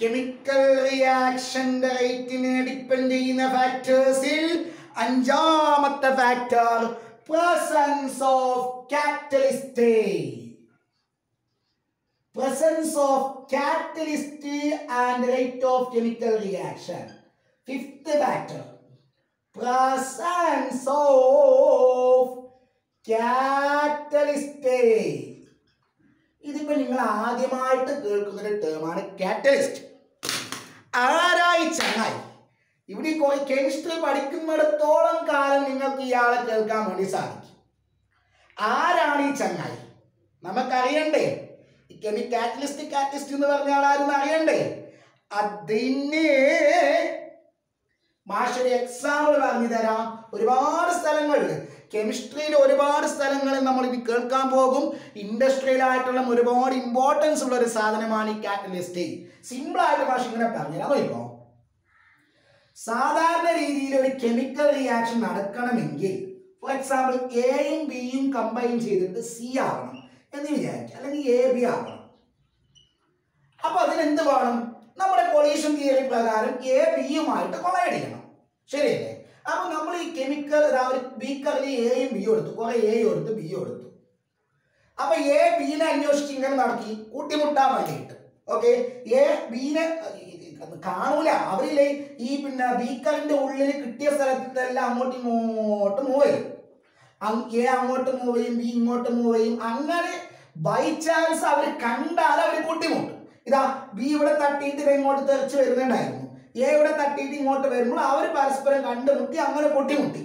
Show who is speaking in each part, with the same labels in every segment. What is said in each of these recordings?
Speaker 1: Chemical റിയാക്ഷന്റെ റേറ്റിനെ depend ചെയ്യുന്ന ഫാക്ടേഴ്സിൽ അഞ്ചാമത്തെ factor presence of catalyst presence of catalyst and rate of chemical reaction. Fifth factor, presence of catalyst. ഇതിപ്പോ നിങ്ങൾ ആദ്യമായിട്ട് കേൾക്കുന്ന ഒരു ടേമാണ് കാറ്റലിസ്റ്റ് ആരായി ചങ്ങായി? ഇവിടെ കുറെ കെമിസ്ട്രി പഠിക്കുന്നിടത്തോളം കാലം നിങ്ങൾക്ക് ഇയാളെ കേൾക്കാൻ വേണ്ടി സാധിക്കും. ആരാണ് ഈ ചങ്ങായി? നമുക്കറിയണ്ടേ? ഈ കെമി കാറ്റലിസ്റ്റ് കാറ്റലിസ്റ്റ് എന്ന് പറഞ്ഞ ആളാരും അറിയണ്ടേ? അതിന് മാഷൊരു എക്സാമ്പിൾ പറഞ്ഞു തരാം ഒരുപാട് സ്ഥലങ്ങളിൽ കെമിസ്ട്രിയിൽ ഒരുപാട് സ്ഥലങ്ങളിൽ നമ്മൾ ഇത് കേൾക്കാൻ പോകും. ഇൻഡസ്ട്രിയലായിട്ടുള്ള ഒരുപാട് ഇമ്പോർട്ടൻസ് ഉള്ള ഒരു സാധനമാണ് ഈ കാറ്റലിസ്റ്റ് സിമ്പിൾ ആയിട്ട് ഭാഷ ഇങ്ങനെ പറഞ്ഞുതരാം. നോക്കോ സാധാരണ രീതിയിൽ ഒരു കെമിക്കൽ റിയാക്ഷൻ നടക്കണമെങ്കിൽ ഫോർ എക്സാമ്പിൾ എയും ബിയും കമ്പൈൻ ചെയ്തിട്ട് സി ആവണം എന്ന് വിചാരിക്കുക. അല്ലെങ്കിൽ എ ബി ആവണം. അപ്പൊ അതിനെന്ത് വേണം? നമ്മുടെ കൊളീഷൻ തിയറി പ്രകാരം എ ബിയുമായിട്ട് കൊളയടിക്കണം ശരിയല്ലേ? അപ്പൊ നമ്മൾ ഈ കെമിക്കൽ ഒരു ബീക്കറിൽ എയും ബിയും എടുത്തു. കുറെ എയും എടുത്ത് ബിയും എടുത്തു. അപ്പൊ എ ബീനെ അന്വേഷിച്ച് ഇങ്ങനെ നടക്കി. കൂട്ടിമുട്ടാൻ വേണ്ടിയിട്ട്. ഓക്കെ എ ബീനെ കാണൂല. അവരില്ലേ ഈ പിന്നെ ബീക്കറിന്റെ ഉള്ളിൽ കിട്ടിയ സ്ഥലത്തെല്ലാം അങ്ങോട്ട് ഇങ്ങോട്ട് മൂവ് ചെയ്യും. അങ് എ അങ്ങോട്ട് മൂവ് ചെയ്യും ബി ഇങ്ങോട്ട് മൂവ് ചെയ്യും. അങ്ങനെ ബൈ ചാൻസ് അവർ കണ്ടാൽ അവർ കൂട്ടിമുട്ടും. ഇതാ ബി ഇവിടെ തട്ടിയിട്ട് ഇങ്ങോട്ട് തെറിച്ച് വരുന്നുണ്ടായിരുന്നു. എ ഇവിടെ തട്ടിയിട്ട് ഇങ്ങോട്ട് വരുമ്പോൾ അവർ പരസ്പരം കണ്ടുമുട്ടി അങ്ങനെ കൂട്ടിമുട്ടി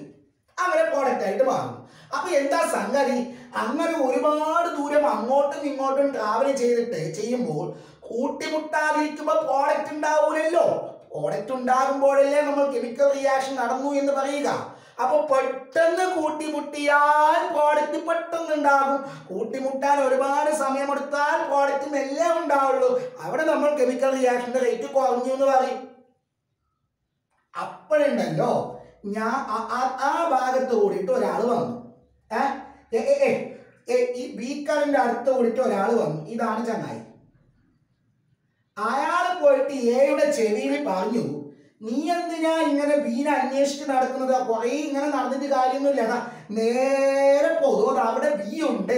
Speaker 1: അങ്ങനെ പ്രോഡക്റ്റ് ആയിട്ട് മാറും. അപ്പൊ എന്താ സംഗതി? അങ്ങനെ ഒരുപാട് ദൂരം അങ്ങോട്ടും ഇങ്ങോട്ടും ട്രാവൽ ചെയ്തിട്ട് ചെയ്യുമ്പോൾ കൂട്ടിമുട്ടാതിരിക്കുമ്പോൾ പ്രോഡക്റ്റ് ഉണ്ടാവൂലല്ലോ. പ്രോഡക്റ്റ് ഉണ്ടാകുമ്പോഴല്ലേ നമ്മൾ കെമിക്കൽ റിയാക്ഷൻ നടന്നു എന്ന് പറയുക. അപ്പൊ പെട്ടെന്ന് കൂട്ടിമുട്ടിയാൽ പ്രോഡക്റ്റ് പെട്ടെന്ന് ഉണ്ടാകും. കൂട്ടിമുട്ടാൻ ഒരുപാട് സമയമെടുത്താൽ പ്രോഡക്റ്റ് എല്ലാം ഉണ്ടാവുള്ളൂ. അവിടെ നമ്മൾ കെമിക്കൽ റിയാക്ഷന്റെ റേറ്റ് കുറഞ്ഞു എന്ന് പറയും. അപ്പോഴുണ്ടല്ലോ ഞാൻ ആ- ഭാഗത്ത് കൂടിയിട്ട് ഒരാൾ വന്നു. ഈ ബീക്കറിന്റെ അടുത്ത് കൂടിയിട്ട് ഒരാൾ വന്നു. ഇതാണ് ചങ്ങായി. അയാൾ പോയിട്ട് എയുടെ ചെവിയിൽ പറഞ്ഞു നീ എന്തിനാ ഇങ്ങനെ ബീനെ അന്വേഷിച്ച് നടക്കുന്നത്? കുറേ ഇങ്ങനെ നടന്നിട്ട് കാര്യമൊന്നുമില്ല. അതാ നേരെ പോകും അത് അവിടെ ബി ഉണ്ട്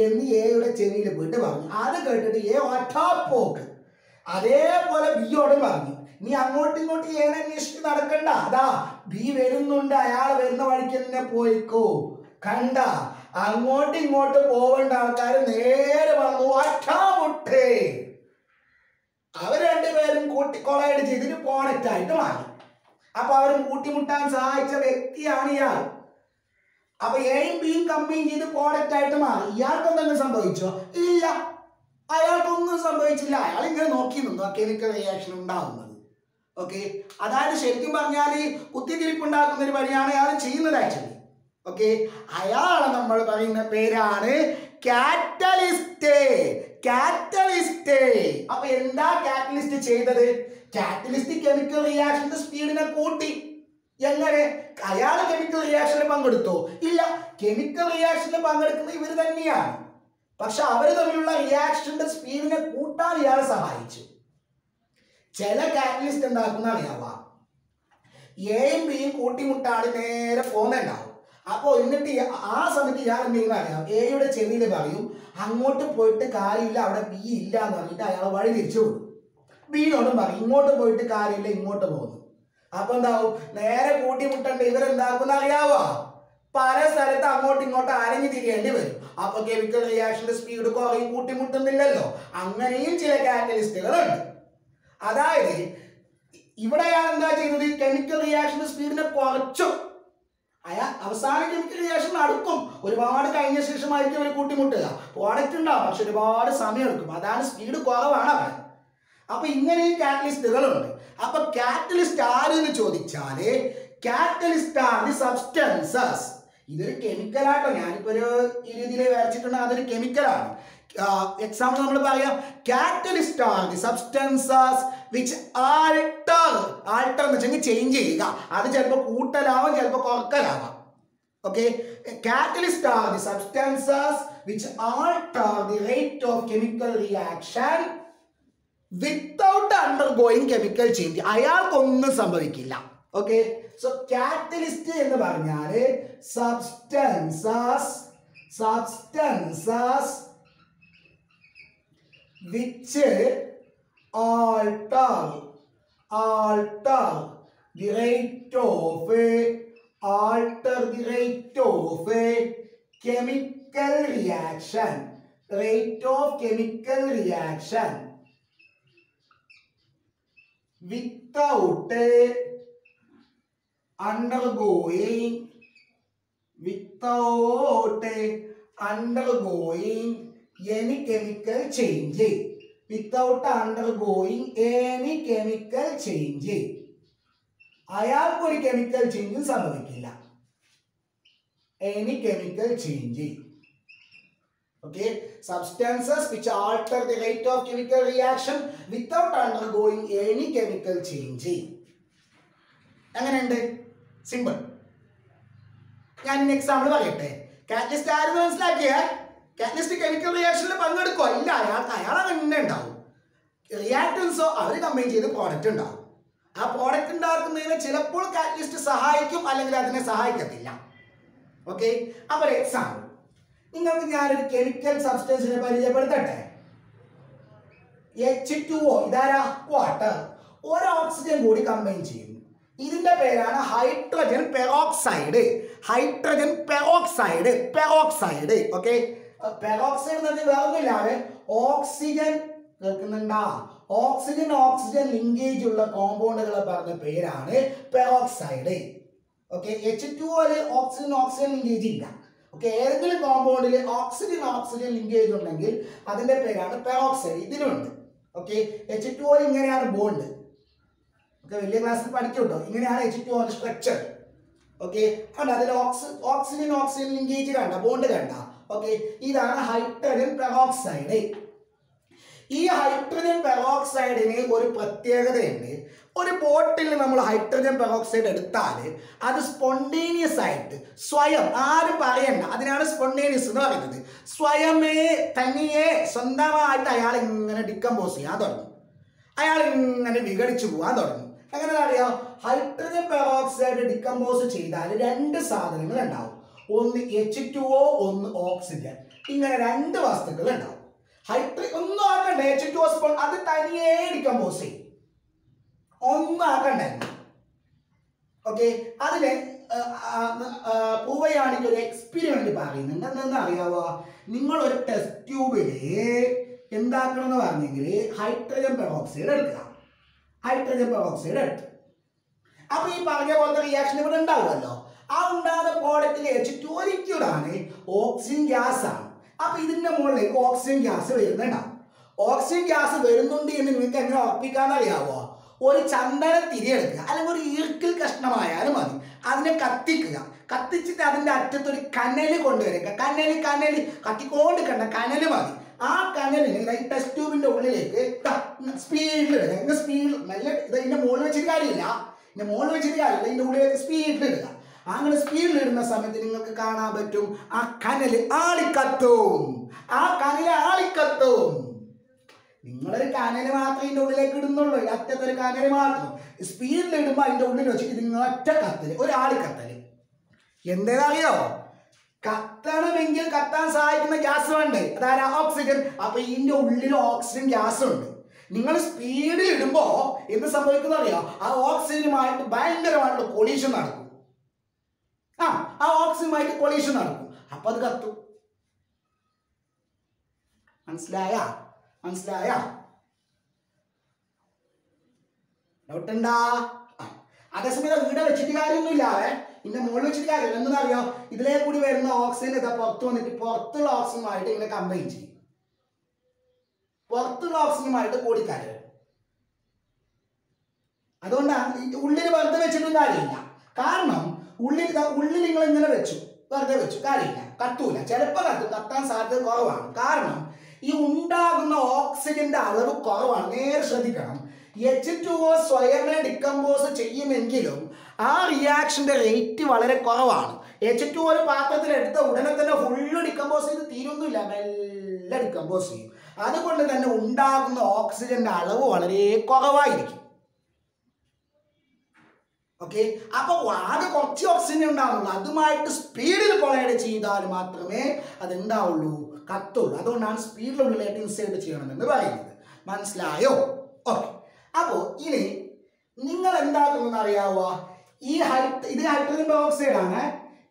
Speaker 1: എന്ന് എയുടെ ചെവിയിൽ പോയിട്ട് പറഞ്ഞു. അത് കേട്ടിട്ട് എ ഒറ്റ പോക്ക്. അതേപോലെ ബിയോട് പറഞ്ഞു നീ അങ്ങോട്ടും ഇങ്ങോട്ടും ഏനെ അന്വേഷിച്ച് നടക്കണ്ട. അതാ ബി വരുന്നുണ്ട് അയാൾ വരുന്ന വഴിക്ക് തന്നെ പോയിക്കോ. കണ്ട അങ്ങോട്ടും ഇങ്ങോട്ടും പോവേണ്ട ആൾക്കാർ നേരെ വന്നു. അറ്റാമുട്ടേ. അവർ രണ്ടുപേരും കൂട്ടി കൊളൈഡ് ചെയ്തിട്ട് പോണറ്റായിട്ട് മാറി അപ്പൊ അവരും കൂട്ടിമുട്ടാൻ സഹായിച്ച വ്യക്തിയാണ് ഇയാൾ. അപ്പൊ എയും ബിയും കമ്പയും ചെയ്ത് പ്രോഡക്റ്റ് ആയിട്ട് മാറി. ഇയാൾക്ക് എന്തെങ്കിലും സംഭവിച്ചോ? ഇല്ല. അയാൾക്കൊന്നും സംഭവിച്ചില്ല. അയാൾ ഇങ്ങനെ നോക്കി നിന്നു. കെമിക്കൽ റിയാക്ഷൻ ഉണ്ടാകുന്നത് ഓക്കെ അതായത് ശരിക്കും പറഞ്ഞാൽ കുത്തിത്തിരിപ്പുണ്ടാക്കുന്ന ഒരു പണിയാണ് അയാൾ ചെയ്യുന്നത് ആക്ച്വലി ഓക്കെ അയാളെ നമ്മൾ പറയുന്ന പേരാണ് കാറ്റലിസ്റ്റ് കാറ്റലിസ്റ്റ് അപ്പൊ എന്താ കാറ്റലിസ്റ്റ് ചെയ്തത്? കാറ്റലിസ്റ്റ് കെമിക്കൽ റിയാക്ഷന്റെ സ്പീഡിനെ കൂട്ടി. എങ്ങനെ? അയാൾ കെമിക്കൽ റിയാക്ഷനിൽ പങ്കെടുത്തോ? ഇല്ല. കെമിക്കൽ റിയാക്ഷനിൽ പങ്കെടുക്കുന്നത് ഇവർ തന്നെയാണ്. പക്ഷെ അവർ തമ്മിലുള്ള റിയാക്ഷന്റെ സ്പീഡിനെ കൂട്ടാൻ ഇയാൾ സഹായിച്ചു. ചില കാറ്റലിസ്റ്റ് ഉണ്ടാക്കുന്ന അറിയാവ എയും ബിയും കൂട്ടിമുട്ടാടി നേരെ പോകുന്നുണ്ടാവും അപ്പോൾ എന്നിട്ട് ആ സമയത്ത് ഇയാൾ എന്തെങ്കിലും അറിയാം? എയുടെ ചെവിയിൽ പറയും അങ്ങോട്ട് പോയിട്ട് കാര്യമില്ല അവിടെ ബി ഇല്ല എന്ന് പറഞ്ഞിട്ട് അയാൾ വഴി തിരിച്ചു വിടും. ബിയോടും പറയും ഇങ്ങോട്ട് പോയിട്ട് കാര്യമില്ല ഇങ്ങോട്ട് പോകുന്നു. അപ്പൊ എന്താവും? നേരെ കൂട്ടിമുട്ടണ്ട ഇവരെന്താക്കുന്ന അറിയാവോ? പല സ്ഥലത്ത് അങ്ങോട്ടും ഇങ്ങോട്ട് അരഞ്ഞു തിരിയേണ്ടി വരും. അപ്പൊ കെമിക്കൽ റിയാക്ഷന്റെ സ്പീഡ് കുറയും കൂട്ടിമുട്ടുന്നില്ലല്ലോ. അങ്ങനെയും ചില കാറ്റലിസ്റ്റുകളുണ്ട് അതായത് ഇവിടെ അയാൾ എന്താ ചെയ്യുന്നത്? കെമിക്കൽ റിയാക്ഷന്റെ സ്പീഡിനെ കുറച്ചു അയാൾ അവസാന കെമിക്കൽ റിയാക്ഷൻ നടക്കും ഒരുപാട് കഴിഞ്ഞ ശേഷമായിരിക്കും അവർ കൂട്ടിമുട്ടുക. പ്രോഡക്റ്റ് ഉണ്ടാവും പക്ഷെ ഒരുപാട് സമയം എടുക്കും. അതാണ് സ്പീഡ് കുറവാണ് അവൻ അപ്പൊ ഇങ്ങനെയും കാറ്റലിസ്റ്റുകളുണ്ട് അപ്പൊ കാറ്റലിസ്റ്റ് ആരെന്ന് ചോദിച്ചാൽ കാറ്റലിസ്റ്റ് ആർ ദി സബ്സ്റ്റൻസസ് ഇതൊരു കെമിക്കലാട്ടോ ഞാനിപ്പോ ഒരു ഈ രീതിയിൽ വരച്ചിട്ടുണ്ട്. അതൊരു കെമിക്കലാണ് എക്സാമ്പിൾ നമ്മൾ പറയാം. Catalyst are the substances which alter alter എന്ന് വെച്ചെങ്കിൽ ചേഞ്ച് ചെയ്യുക. അത് ചിലപ്പോൾ കൂട്ടലാവാം ചിലപ്പോൾ കുറക്കലാവാം. Okay catalyst are the substances which alter the rate of chemical reaction without undergoing chemical change അയാൾക്കൊന്നും സംഭവിക്കില്ല. ഓക്കെ സോ കാറ്റലിസ്റ്റ് എന്ന് പറഞ്ഞാൽ substances substances which alter alter the rate of alter the rate of chemical reaction rate of chemical reaction without undergoing without undergoing any chemical change without undergoing any chemical change അയാൾക്കൊരു chemical change സംഭവിക്കില്ല any chemical change okay substances which alter the rate of chemical reaction without undergoing any chemical change എങ്ങനെയുണ്ട് simple ഞാൻ example പറയട്ടെ catalyst ആരും മനസ്സിലാക്കിയ catalyst chemical റിയാക്ഷനിൽ പങ്കെടുക്കുക ഇല്ല അയാൾ അയാൾ അങ്ങനെ ഉണ്ടാവും. റിയാക്ടൻസോ അവർ കമ്പൈൻ ചെയ്ത് പ്രോഡക്റ്റ് ഉണ്ടാവും. ആ പ്രോഡക്റ്റ് ഉണ്ടാക്കുന്നതിന് ചിലപ്പോൾ കാറ്റലിസ്റ്റ് സഹായിക്കും അല്ലെങ്കിൽ അതിനെ സഹായിക്കത്തില്ല. ഓക്കെ അപ്പോൾ എക്സാമ്പിൾ നിങ്ങൾക്ക് ഞാനൊരു കെമിക്കൽ സബ്സ്റ്റൻസിനെ പരിചയപ്പെടുത്തട്ടെ? എച്ച് ടു ഒ ഇതാരാ? വാട്ടർ ഒരു ഓക്സിജൻ കൂടി കമ്പൈൻ ചെയ്യും. ഇതിന്റെ പേരാണ് hydrogen peroxide hydrogen peroxide peroxide okay peroxide തന്നെ വേറൊന്നുമില്ലാതെ ഓക്സിജൻ കേൾക്കുന്നുണ്ടാ? ഓക്സിജൻ ഓക്സിജൻ ലിങ്കേജ് ഉള്ള കോമ്പൗണ്ടുകൾ പറഞ്ഞ പേരാണ് peroxide okay H two oxygen oxygen linkage ഇല്ല. ഓക്കെ ഏതെങ്കിലും കോമ്പൗണ്ടിൽ ഓക്സിജൻ ഓക്സിജൻ ലിങ്കേജ് ഉണ്ടെങ്കിൽ അതിന്റെ പേരാണ് പെറോക്സൈഡ് ഇതിനുണ്ട് ഓക്കെ എച്ച് ടു ഒ ഇങ്ങനെയാണ് ബോണ്ട് ഓക്കെ വലിയ ക്ലാസ്സിൽ പഠിക്കൂട്ടോ? ഇങ്ങനെയാണ് H two O structure okay അതിൽ ഓക്സി ഓക്സിജൻ ഓക്സിജൻ ലിങ്കേജ് കണ്ട ബോണ്ട് കണ്ട. ഓക്കെ ഇതാണ് ഹൈഡ്രജൻ പെറോക്സൈഡ്. ഈ ഹൈഡ്രജൻ പെറോക്സൈഡിന് ഒരു പ്രത്യേകതയുണ്ട്. ഒരു ബോട്ടിൽ നമ്മൾ ഹൈഡ്രജൻ പെറോക്സൈഡ് എടുത്താൽ അത് സ്പോണ്ടേനിയസ് ആയിട്ട് സ്വയം ആരും പറയണ്ട. അതിനാണ് സ്പോണ്ടേനിയസ് എന്ന് പറയുന്നത്. സ്വയമേ തനിയെ സ്വന്തമായിട്ട് അയാൾ ഇങ്ങനെ ഡിക്കമ്പോസ് ചെയ്യാൻ തുടങ്ങും. അയാൾ ഇങ്ങനെ വിഘടിച്ചു പോകാൻ തുടങ്ങും. എങ്ങനെ അറിയാം ഹൈഡ്രജൻ പെറോക്സൈഡ് ഡിക്കമ്പോസ് ചെയ്താൽ രണ്ട് സാധനങ്ങൾ ഉണ്ടാവും. ഒന്ന് എച്ച് ടു ഒ ഒന്ന് ഓക്സിജൻ ഇങ്ങനെ രണ്ട് വസ്തുക്കൾ ഉണ്ടാവും. ഹൈട്രി ഒന്നും ആക്കണ്ട എച്ച് ടു ഓസ്പോൺ അത് തനിയെ ഡിക്കമ്പോസ് ചെയ്യും. ഒന്നും ആക്കണ്ട ഓക്കെ അതിന് പൂവയാണെങ്കിൽ ഒരു എക്സ്പെരിമെന്റ് പറയുന്നുണ്ട്. എന്താ അറിയാവോ? നിങ്ങൾ ഒരു ടെസ്റ്റ് ട്യൂബിൽ എന്താക്കണം എന്ന് പറഞ്ഞെങ്കിൽ ഹൈഡ്രജൻ പെറോക്സൈഡ് എടുക്കുക. ഹൈഡ്രജൻ പെറോക്സൈഡ് എടുത്തു. അപ്പൊ ഈ പറഞ്ഞ പോലത്തെ റിയാക്ഷൻ ഇവിടെ ഉണ്ടാവുമല്ലോ. ആ ഉണ്ടാകുന്ന പ്രോഡക്റ്റിൽ എച്ച് ടു ഓക്സിജൻ ഗ്യാസ് ആണ്. അപ്പൊ ഇതിന്റെ മുകളിലേക്ക് ഓക്സിജൻ ഗ്യാസ് വരുന്നുണ്ടാവും ഓക്സിജൻ ഗ്യാസ് വരുന്നുണ്ട് എന്ന് നിങ്ങൾക്ക് എങ്ങനെ ഉറപ്പിക്കാന്ന് അറിയാവോ? ഒരു ചന്ദന തിരിയെടുക്കുക അല്ലെങ്കിൽ ഒരു ഈർക്കിൽ കഷ്ണമായാലും മതി. അതിനെ കത്തിക്കുക. കത്തിച്ചിട്ട് അതിന്റെ അറ്റത്ത് ഒരു കനൽ കൊണ്ടുവരിക. കനൽ കനൽ. കത്തിക്കൊണ്ട് കണ്ട കനൽ മതി. ആ കനലിന് ടെസ്റ്റ് ട്യൂബിന്റെ ഉള്ളിലേക്ക് സ്പീഡിൽ ഇടുക. ഇങ്ങനെ സ്പീഡിൽ നല്ല ഇത് ഇതിന്റെ മുകളിൽ വെച്ചിട്ട് കാര്യമില്ല. ഇതിന്റെ മുകളിൽ വെച്ചിട്ട് കാര്യമില്ല. ഇതിന്റെ ഉള്ളിലേക്ക് സ്പീഡിൽ ഇടുക. അങ്ങനെ സ്പീഡിൽ ഇടുന്ന സമയത്ത് നിങ്ങൾക്ക് കാണാൻ പറ്റും ആ കനൽ ആളിക്കത്തും. ആ കനൽ ആളിക്കത്തും. നിങ്ങളൊരു കനൽ മാത്രമേ ഇതിന്റെ ഉള്ളിലേക്ക് ഇടുന്നുള്ളൂ. അറ്റത്തെ അറ്റത്തൊരു കനൽ മാത്രം. സ്പീഡിൽ ഇടുമ്പോൾ അതിന്റെ ഉള്ളിൽ വെച്ചിട്ട് നിങ്ങൾ ഒറ്റ കത്തൽ ഒരു എന്തേതാറിയോ കത്തണമെങ്കിൽ കത്താൻ സഹായിക്കുന്ന ഗ്യാസ് വേണ്ടേ? അതായത് ഓക്സിജൻ അപ്പൊ ഇതിന്റെ ഉള്ളിൽ ഓക്സിജൻ ഗ്യാസ് ഉണ്ട്. നിങ്ങൾ സ്പീഡിൽ ഇടുമ്പോ എന്ത് സംഭവിക്കുന്ന അറിയോ ആ ഓക്സിജനുമായിട്ട് ഭയങ്കരമായിട്ടുള്ള കൊളീഷൻ നടക്കും. ആ ഓക്സിജനുമായിട്ട് കൊളീഷൻ നടക്കും. അപ്പൊ അത് കത്തും. മനസ്സിലായ? മനസ്സിലായ? ഡൗട്ട് ഉണ്ടാ? അതേസമയം ഇവിടെ വെച്ചിട്ട് കാര്യമൊന്നുമില്ല. ഇന്ന മുകളിൽ വെച്ചിട്ട് കാര്യമില്ല. എന്താ അറിയോ? ഇതിലേ കൂടി വരുന്ന ഓക്സിജൻ ഇതാ പുറത്ത് വന്നിട്ട് പുറത്തുള്ള ഓക്സിജനുമായിട്ട് ഇങ്ങനെ കമ്പൈൻ ചെയ്യും. പുറത്തുള്ള ഓക്സിജനുമായിട്ട് കൂടിക്കാര്യം അതുകൊണ്ടാണ് ഉള്ളിൽ വെറുതെ വെച്ചിട്ടും കാര്യമില്ല. കാരണം ഉള്ളിൽ ഉള്ളിൽ നിങ്ങൾ ഇങ്ങനെ വെച്ചു. വെറുതെ വെച്ചു. കാര്യമില്ല. കത്തൂല. ചിലപ്പോൾ കത്തും. കത്താൻ സാധ്യത കുറവാണ്. കാരണം ഈ ഉണ്ടാകുന്ന ഓക്സിജന്റെ അളവ് കുറവാണ്. നേരെ ശ്രദ്ധിക്കണം. എച്ച് ടു ഒ സ്വയമേ ഡിക്കമ്പോസ് ചെയ്യുമെങ്കിലും ആ റിയാക്ഷന്റെ റേറ്റ് വളരെ കുറവാണ്. എച്ച് ടു ഒരു പാത്രത്തിൽ എടുത്ത ഉടനെ തന്നെ ഫുള്ള് ഡിക്കമ്പോസ് ചെയ്ത് തീരൊന്നുമില്ല മെല്ലെ ഡിക്കമ്പോസ് ചെയ്യും. അതുകൊണ്ട് തന്നെ ഉണ്ടാകുന്ന ഓക്സിജന്റെ അളവ് വളരെ കുറവായിരിക്കും. ഓക്കെ അപ്പൊ ആകെ കുറച്ച് ഓക്സിജൻ ഉണ്ടാവുള്ളൂ അതുമായിട്ട് സ്പീഡിൽ കൊളൈഡ് ചെയ്താൽ മാത്രമേ അത് ഉണ്ടാവുള്ളൂ കത്തുള്ളൂ. അതുകൊണ്ടാണ് റിലേറ്റ് ഇൻസൈഡ് ചെയ്യണമെന്ന് പറയുന്നത്. മനസ്സിലായോ? ഓക്കെ അപ്പോ ഇനി നിങ്ങൾ എന്താക്കുമെന്ന് അറിയാവോ? ഈ ഹൈ ഇത് ഹൈഡ്രജൻ പെറോക്സൈഡ് ആണ്.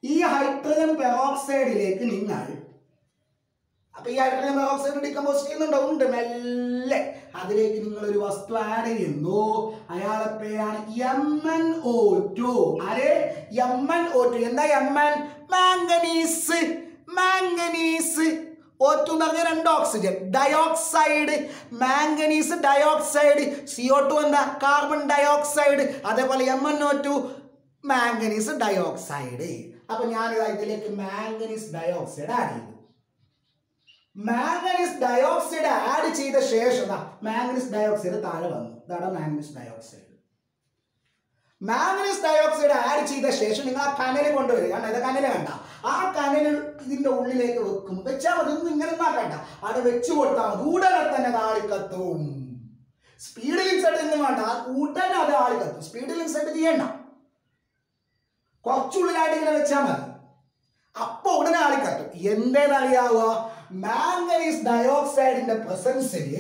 Speaker 1: ഈ ഹൈഡ്രജൻ പെറോക്സൈഡിലേക്ക് നിങ്ങൾ അപ്പൊ ഈ ഹൈഡ്രജൻ പെറോക്സൈഡ് ഡിക്കമ്പോസ് ചെയ്യുന്നുണ്ടോ? ഉണ്ട് മെല്ലെ. അതിലേക്ക് നിങ്ങൾ ഒരു വസ്തു ആഡ് ചെയ്യുന്നു അയാളെ പേരാണ് എം എൻ ഒ ടു ആരെ? എം എൻ ഒ ടു എന്താ M N manganese manganese O two എന്ന് പറഞ്ഞാൽ രണ്ട് oxygen dioxide manganese dioxide C two എന്താ? കാർബൺ ഡയോക്സൈഡ് അതേപോലെ M N O two manganese dioxide ഞാനിതാ ഇതിലേക്ക് മാംഗനീസ് ഡയോക്സൈഡ് ആഡ് ചെയ്തു മാംഗനീസ് ഡയോക്സൈഡ് ആഡ് ചെയ്ത ശേഷം മാംഗനീസ് ഡയോക്സൈഡ് താഴെ വന്നു. ഇതാണ് manganese dioxide manganese dioxide add ചെയ്ത ശേഷം നിങ്ങൾ ആ കനൽ കൊണ്ടുവരിക. കാരണം ഇത് വേണ്ട ആ കനൽ ഇതിന്റെ ഉള്ളിലേക്ക് വെക്കും. വെച്ചാൽ മതി. ഒന്നും ഇങ്ങനെ ഒന്നാക്കണ്ട അവിടെ വെച്ചു കൊടുത്താൽ മതി. ഉടനെ തന്നെ നാളെ കത്തും സ്പീഡിൽ ഇൻസെർട്ട് ഒന്നും വേണ്ട. ഉടനെ അത് ആളി കത്തും സ്പീഡിൽ ഇൻസെർട്ട് ചെയ്യണ്ട. കുറച്ചുള്ളിലായിട്ട് ഇങ്ങനെ വെച്ചാൽ മതി. അപ്പൊ ഉടനെ ആളി കത്തും എന്തേന്നറിയാവുക മാംഗനീസ് ഡയോക്സൈഡിന്റെ പ്രസൻസിൽ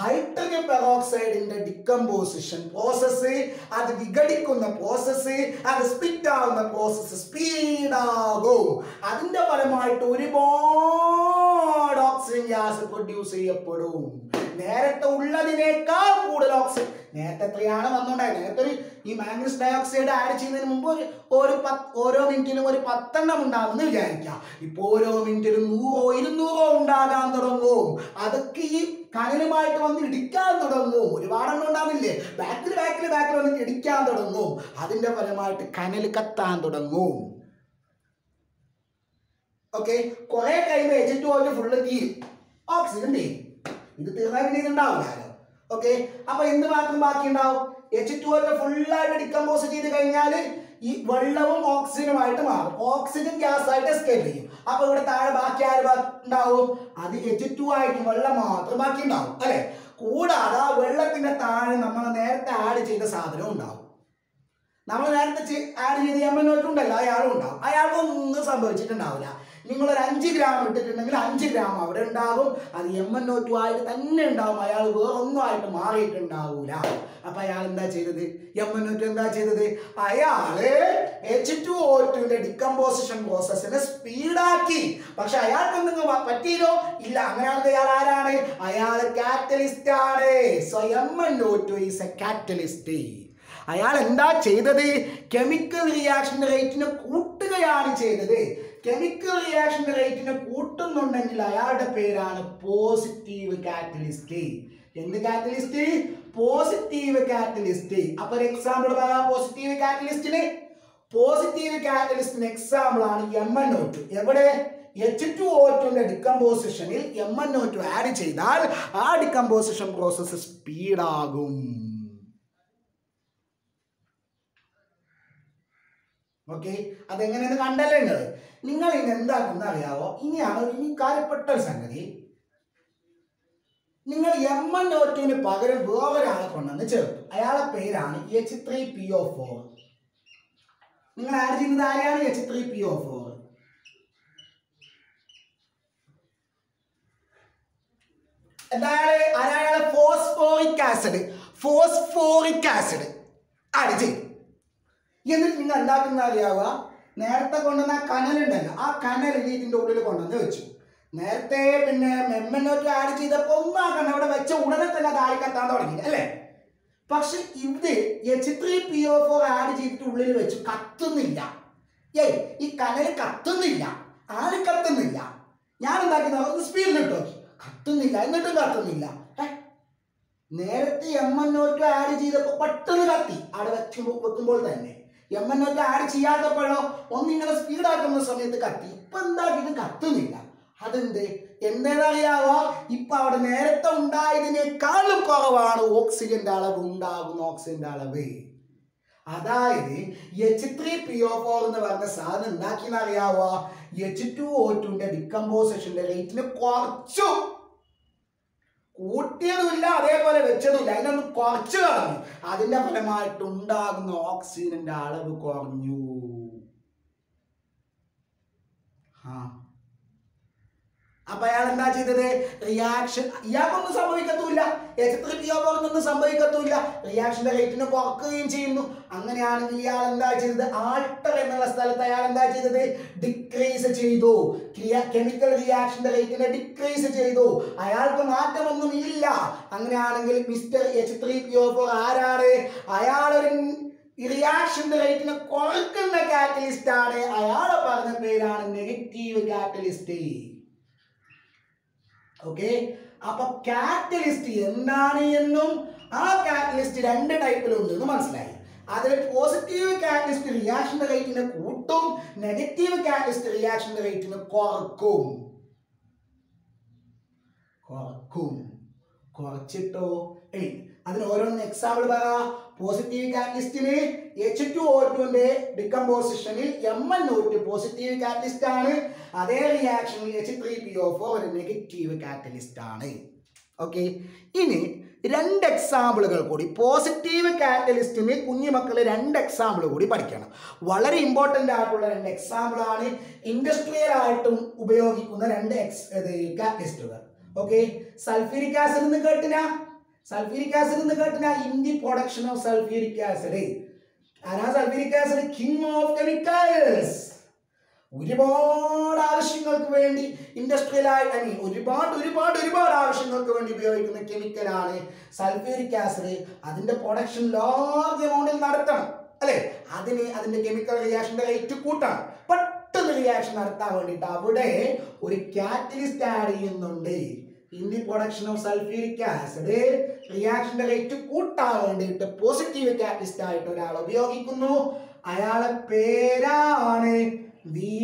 Speaker 1: ഹൈഡ്രജൻ പെറോക്സൈഡിന്റെ ഡിക്കമ്പോസിഷൻ പ്രോസസ്സ് അത് വിഘടിക്കുന്ന പ്രോസസ്സ് അത് സ്പിറ്റ് ആവുന്ന പ്രോസസ്സ് സ്പീഡാകും അതിന്റെ ഫലമായിട്ട് ഒരുപാട് ഓക്സിജൻ ഗ്യാസ് പ്രൊഡ്യൂസ് ചെയ്യപ്പെടും. നേരത്തെ ഉള്ളതിനേക്കാൾ കൂടുതൽ ഓക്സിജൻ നേരത്തെ എത്രയാണ് വന്നുണ്ടായത്? നേരത്തെ ഒരു ഈ മാംഗനീസ് ഡയോക്സൈഡ് ആഡ് ചെയ്യുന്നതിന് മുമ്പ് ഒരു ഒരു ഓരോ മിനിറ്റിലും ഒരു പത്തെണ്ണം ഉണ്ടാകുമെന്ന് വിചാരിക്കാം ഇപ്പോൾ ഓരോ മിനിറ്റിലും നൂറോ ഇരുന്നൂറോ ഉണ്ടാകാൻ തുടങ്ങും. അതൊക്കെ ഈ കനലുമായിട്ട് വന്ന് ഇടിക്കാൻ തുടങ്ങും. ഒരുപാടെണ്ണം ഉണ്ടാവില്ലേ? ബാക്കിൽ ബാക്കിൽ ബാക്കിൽ വന്ന് ഇടിക്കാൻ തുടങ്ങും. അതിന്റെ ഫലമായിട്ട് കനൽ കത്താൻ തുടങ്ങും. ഓക്കെ കുറെ കഴിയുമ്പോൾ എച്ച് ടു ഓയിൽ ഫുള്ള് തീരും ഓക്സിജൻ തീരും ഇത് തീർന്നാൽ പിന്നെ ഇതുണ്ടാവില്ലല്ലോ ഓക്കെ അപ്പൊ എന്ത് മാത്രം ബാക്കി ഉണ്ടാവും എച്ച് ടു ഒക്കെ ഫുള്ളായിട്ട് ഡിക്കമ്പോസ് ചെയ്ത് കഴിഞ്ഞാൽ ഈ വെള്ളവും ഓക്സിജനുമായിട്ട് മാറും. ഓക്സിജൻ ഗ്യാസ് ആയിട്ട് എസ്കേപ്പ് ചെയ്യും. അപ്പൊ ഇവിടെ താഴെ ബാക്കി ആര് ഉണ്ടാവും? അത് എച്ച് ടു ആയിട്ട് വെള്ളം മാത്രം ബാക്കി ഉണ്ടാവും അല്ലെ? കൂടാതെ ആ വെള്ളത്തിന്റെ താഴെ നമ്മൾ നേരത്തെ ആഡ് ചെയ്ത സാധനം ഉണ്ടാവും. നമ്മൾ നേരത്തെ ആഡ് ചെയ്ത് എമ്മനോട്ടുണ്ടല്ലോ അയാളും ഉണ്ടാവും. അയാൾക്കൊന്നും സംഭവിച്ചിട്ടുണ്ടാവില്ല. നിങ്ങൾ ഒരു അഞ്ച് ഗ്രാം ഇട്ടിട്ടുണ്ടെങ്കിൽ അഞ്ച് ഗ്രാം അവിടെ ഉണ്ടാകും. അത് എം എൻ ഒ ടു ആയിട്ട് തന്നെ ഉണ്ടാവും. അയാൾ വേറെ ഒന്നും ആയിട്ട് മാറിയിട്ടുണ്ടാവൂല. അപ്പൊ അയാൾ എന്താ ചെയ്തത്? എം എൻ ഒ ടു എന്താ ചെയ്തത്? അയാൾ എച്ച് ടു ഒ ടുവിന്റെ ഡിക്കമ്പോസിഷൻ പ്രോസസ്സിനെ സ്പീഡാക്കി പക്ഷെ അയാൾക്ക് എന്തെങ്കിലും പറ്റിയില്ലോ? ഇല്ല. അങ്ങനെയാണെങ്കിൽ അയാൾ ആരാണ്? അയാൾ കാറ്റലിസ്റ്റ് ആണ്. So M N O two is a catalyst അയാൾ എന്താ ചെയ്തത്? കെമിക്കൽ റിയാക്ഷൻ റേറ്റിനെ കൂട്ടുകയാണ് ചെയ്തത്. കെമിക്കൽ റിയാക്ഷന്റെ റേറ്റിനെ കൂട്ടുന്നുണ്ടെങ്കിൽ അയാളുടെ പേരാണ് പോസിറ്റീവ് കാറ്റലിസ്റ്റ് എന്ത് കാറ്റലിസ്റ്റ് പോസിറ്റീവ് കാറ്റലിസ്റ്റ് അപ്പൊ ഒരു എക്സാമ്പിൾ പറയാം. പോസിറ്റീവ് കാറ്റലിസ്റ്റിന് പോസിറ്റീവ് കാറ്റലിസ്റ്റിന് എക്സാമ്പിൾ ആണ് എം എൻ ഒ ടു എവിടെ? എച്ച് ടു ഒ ടുന്റെ ഡിക്കമ്പോസിഷനിൽ M N O two add ചെയ്താൽ ആ ഡിക്കമ്പോസിഷൻ പ്രോസസ്സ് സ്പീഡാകും ഓക്കെ അതെങ്ങനെയെന്ന് കണ്ടല്ലേ നിങ്ങൾ? നിങ്ങൾ ഇനി എന്താക്കുന്ന അറിയാവോ? ഇനിയാണ് ഇനി കാര്യപ്പെട്ട ഒരു സംഗതി. നിങ്ങൾ എം എൻ ഒ ടുവിന് പകരം വേറൊരാളെ കൊണ്ടുവന്ന് ചേർത്തു. അയാളെ പേരാണ് H three P O four നിങ്ങൾ ആഡ് ചെയ്യുന്നത്? ആരെയാണ് H three P O four എന്താണ് ആസിഡ്. ആസിഡ്. ആഡ് ചെയ്തു? എന്നിട്ട് നിങ്ങൾ എന്താക്കുന്ന അറിയാവുക നേരത്തെ കൊണ്ടുവന്ന ആ കനലുണ്ടല്ലോ ആ കനലിൽ ഇതിന്റെ ഉള്ളിൽ കൊണ്ടുവന്ന് വെച്ചു. നേരത്തെ പിന്നെ മെമ്മനോട്ട് ആഡ് ചെയ്തപ്പോൾ ഒന്നും കണ്ണ അവിടെ വെച്ച ഉടനെ തന്നെ അത് ആളിക്കത്താൻ തുടങ്ങി അല്ലേ? പക്ഷെ ഇത് H three P O four add ചെയ്തിട്ട് ഉള്ളിൽ വെച്ചു കത്തുന്നില്ല. ഏയ് ഈ കനൽ കത്തുന്നില്ല ആൾ കത്തുന്നില്ല. ഞാൻ എന്താക്കി സ്പീഡിൽ ഇട്ടോ കത്തുന്നില്ല എന്നിട്ടും കത്തുന്നില്ല. നേരത്തെ എം എൻ ഒറ്റ ആഡ് ചെയ്തപ്പോൾ പെട്ടെന്ന് കത്തി. അവിടെ വെക്കുമ്പോൾ വെക്കുമ്പോൾ തന്നെ. എം എൻ ഒ ആഡ് ചെയ്യാത്തപ്പോഴോ ഒന്നിങ്ങനെ സ്പീഡാക്കുന്ന സമയത്ത് കത്തി. ഇപ്പൊ എന്താക്കിയിട്ടും കത്തുന്നില്ല. അതെന്ത്? എന്തേതറിയാവോ ഇപ്പൊ അവിടെ നേരത്തെ ഉണ്ടായതിനേക്കാളും കുറവാണ് ഓക്സിജന്റെ അളവ് ഉണ്ടാകുന്ന ഓക്സിജന്റെ അളവ്. അതായത് H three P O four എന്ന് പറഞ്ഞ സാധനം ഉണ്ടാക്കിയെന്ന് അറിയാവോ എച്ച് ടു ഒ ടുന്റെ ഡിക്കമ്പോസിഷന്റെ റേറ്റിന് കുറച്ചു കൂട്ടിയതുമില്ല അതേപോലെ വെച്ചതുമില്ല. അതിനൊന്ന് കുറച്ച് കളഞ്ഞു. അതിന്റെ ഫലമായിട്ട് ഉണ്ടാകുന്ന ഓക്സിജന്റെ അളവ് കുറഞ്ഞു. ആ അപ്പൊ അയാൾ എന്താ ചെയ്തത്? റിയാക്ഷൻ ഇയാൾക്കൊന്നും സംഭവിക്കത്തൂല്ല. എച്ച് സംഭവിക്കത്തുമില്ല റിയാക്ഷന്റെ റേറ്റിനെ കുറക്കുകയും ചെയ്യുന്നു. അങ്ങനെയാണെങ്കിൽ ഇയാൾ എന്താ ചെയ്തത്? ആൾട്ടർ എന്നുള്ള സ്ഥലത്ത് അയാൾ എന്താ ചെയ്തത്? ഡിക്രീസ് ചെയ്തു. കെമിക്കൽ റിയാക്ഷന്റെ റേറ്റിനെ ഡിക്രീസ് ചെയ്തു. അയാൾക്ക് മാറ്റമൊന്നും ഇല്ല. അങ്ങനെയാണെങ്കിൽ mister H three P O ആരാണ്? അയാൾ ഒരു റിയാക്ഷന്റെ റേറ്റിനെ കുറക്കുന്ന കാറ്റലിസ്റ്റ് ആണ്. അയാളെ പറഞ്ഞ പേരാണ് നെഗറ്റീവ് കാറ്റലിസ്റ്റ് ഓക്കെ അപ്പൊ കാറ്റലിസ്റ്റ് എന്താണ് എന്നും ആ കാറ്റലിസ്റ്റ് രണ്ട് ടൈപ്പിലുണ്ട് എന്ന് മനസ്സിലായി. അതിൽ പോസിറ്റീവ് കാറ്റലിസ്റ്റ് റിയാക്ഷന്റെ റേറ്റിനെ കൂട്ടും നെഗറ്റീവ് കാറ്റലിസ്റ്റ് റിയാക്ഷന്റെ റേറ്റിനെ കുറക്കും. കുറക്കും. കുറച്ചിട്ടോ? അതിന് ഓരോന്ന് എക്സാമ്പിൾ പറ. പോസിറ്റീവ് കാറ്റലിസ്റ്റിൽ എച്ച് ടു ഒ ടുവിന്റെ ഡിക്കമ്പോസിഷനിൽ M N O two positive catalyst ആണ്. അതേ റിയാക്ഷനിൽ H three P O four ഒരു നെഗറ്റീവ് കാറ്റലിസ്റ്റ് ആണ്. ഓക്കെ ഇനി രണ്ട് എക്സാമ്പിളുകൾ കൂടി. പോസിറ്റീവ് കാറ്റലിസ്റ്റിന് കുഞ്ഞുമക്കൾ രണ്ട് എക്സാമ്പിൾ കൂടി പഠിക്കണം. വളരെ ഇമ്പോർട്ടന്റ് ആയിട്ടുള്ള രണ്ട് എക്സാമ്പിൾ ആണ്. ഇൻഡസ്ട്രിയൽ ആയിട്ടും ഉപയോഗിക്കുന്ന രണ്ട് എക്സ് കാറ്റലിസ്റ്റുകൾ ഓക്കെ സൾഫ്യൂരിക് ആസിഡ് എന്ന് കേട്ടിനാ? സൾഫ്യൂരിക് ആസിഡ് എന്ന് കേട്ടില്ല in the production of sulphuric acid ആരാ sulphuric acid king of chemicals ഒരുപാട് ആവശ്യങ്ങൾക്ക് വേണ്ടി ഇൻഡസ്ട്രിയൽ ആയി ഐ മീൻ ഒരുപാട് ഒരുപാട് ഒരുപാട് ആവശ്യങ്ങൾക്ക് വേണ്ടി ഉപയോഗിക്കുന്ന കെമിക്കലാണ് സൾഫ്യൂരിക് ആസിഡ് അതിന്റെ പ്രൊഡക്ഷൻ ലാർജ് എമൗണ്ടിൽ നടത്തണം അല്ലെ? അതിന് അതിന്റെ കെമിക്കൽ റിയാക്ഷന്റെ റേറ്റ് കൂട്ടണം. പെട്ടെന്ന് റിയാക്ഷൻ നടത്താൻ വേണ്ടിയിട്ട് അവിടെ ഒരു കാറ്റലിസ്റ്റ് ആഡ് ചെയ്യുന്നുണ്ട്. In the production of sulphuric acid റിയാക്ഷന്റെ rate കൂട്ടാൻ വേണ്ടിയിട്ട് പോസിറ്റീവ് കാറ്റലിസ്റ്റ് ആയിട്ട് ഒരാൾ ഉപയോഗിക്കുന്നു. അയാളെ പേരാണ് വി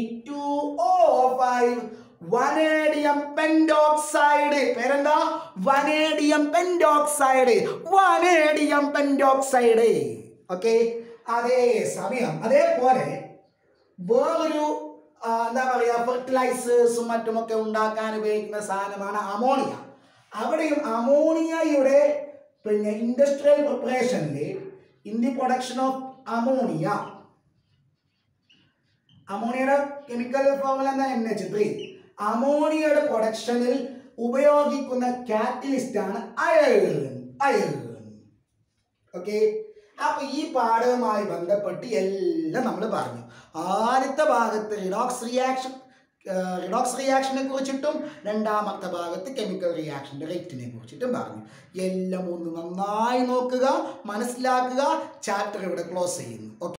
Speaker 1: വനേഡിയം പെൻഡോക്സൈഡ് പേരെന്താ? Vanadium pentoxide vanadium pentoxide okay അതേ സമയം അതേപോലെ വേറൊരു എന്താ പറയുക ഫെർട്ടിലൈസേഴ്സും മറ്റുമൊക്കെ ഉണ്ടാക്കാൻ ഉപയോഗിക്കുന്ന സാധനമാണ് അമോണിയ അവിടെയും അമോണിയയുടെ പിന്നെ industrial പ്രിപ്പറേഷനിൽ in the production of ammonia അമോണിയയുടെ chemical formula എന്താ? എൻ എച്ച് ത്രീ അമോണിയയുടെ പ്രൊഡക്ഷനിൽ ഉപയോഗിക്കുന്ന കാറ്റലിസ്റ്റ് ആണ് അയൺ അയൺ ഓക്കെ അപ്പൊ ഈ പാഠവുമായി ബന്ധപ്പെട്ട് എല്ലാം നമ്മൾ പറഞ്ഞു. ആദ്യത്തെ ഭാഗത്ത് റിഡോക്സ് റിയാക്ഷൻ റിഡോക്സ് റിയാക്ഷനെ കുറിച്ചിട്ടും രണ്ടാമത്തെ ഭാഗത്ത് കെമിക്കൽ റിയാക്ഷന്റെ റേറ്റിനെ കുറിച്ചിട്ടും പറഞ്ഞു. എല്ലാം ഒന്ന് നന്നായി നോക്കുക മനസ്സിലാക്കുക ചാപ്റ്റർ ഇവിടെ ക്ലോസ് ചെയ്യുന്നു. ഓക്കെ